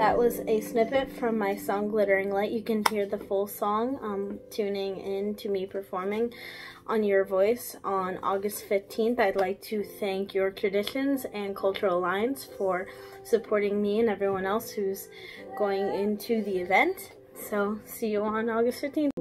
That was a snippet from my song Glittering Light. You can hear the full song um, tuning in to me performing on YorVoice on August 15th. I'd like to thank York Traditions and Cultural Alliance for supporting me and everyone else who's going into the event. So see you on August 15th.